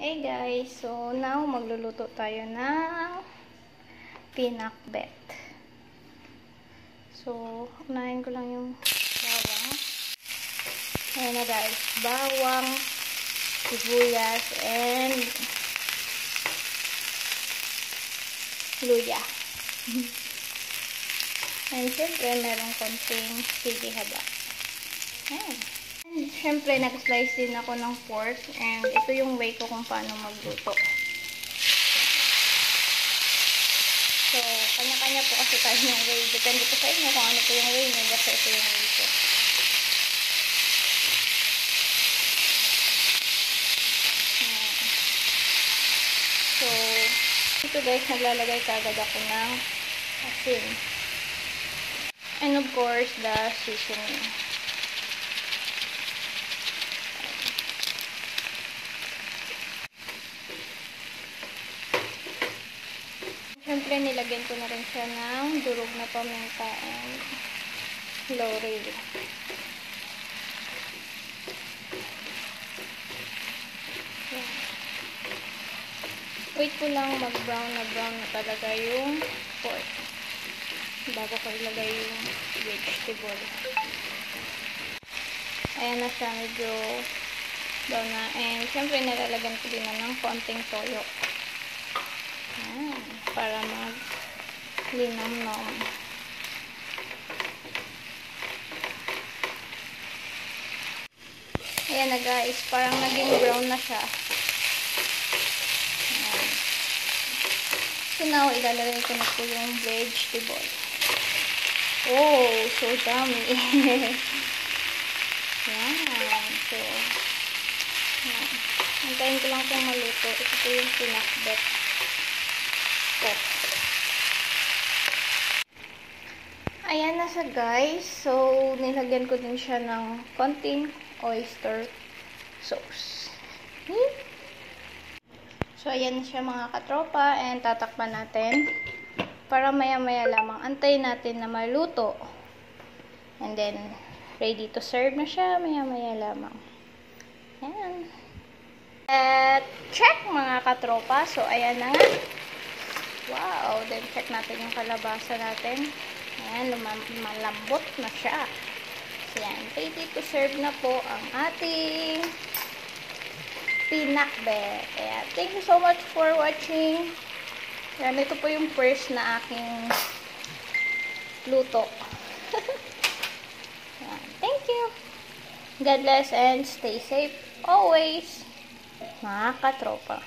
Hey guys, so now magluluto tayo ng pinakbet. So, unahin ko lang yung bawang. Ayan na guys, bawang, sibuyas, and luya. and syempre, merong konting sige haba. Ayan. Syempre, nag-slice din ako ng pork and ito yung way ko kung paano magluto. So, kanya-kanya po kasi tayo ng way. Depende po sa inyo kung ano po yung way nyo. Basta ito yung way ko. So, ito guys, naglalagay kagad ako ng asin. And of course, the seasoning. Siyempre, nilagyan ko na rin siya ng durog na paminta and laurel. Wait ko lang mag-brown na brown na talaga yung pork bago ko ilagay yung vegetable. Ayan na siya, medyo brown na. And, syempre, nalalagyan ko din na ng konting toyo. Ayan, para mag linamnom. Ayan na guys, parang naging brown na siya. So now, ilalagay ko na po yung vegetable. Oh, so dami. Ayan. So, ayan. Antayin ko lang itong maluto. Ito po yung pinakbet ko. Ayan na siya guys. So, nilagyan ko din siya ng konting oyster sauce. Hmm? So, ayan siya mga katropa. And tatakpan natin. Para maya-maya lamang. Antayin natin na maluto. And then, ready to serve na siya. Maya-maya lamang. Ayan. At, check mga katropa. So, ayan na nga. Wow! Then, check natin yung kalabasa natin. Ayan, malambot na siya. So, yan. Ready to serve na po ang ating pinakbet. Ayan. Thank you so much for watching. Ayan, ito po yung first na aking luto. Thank you. God bless and stay safe always. Mga katropa.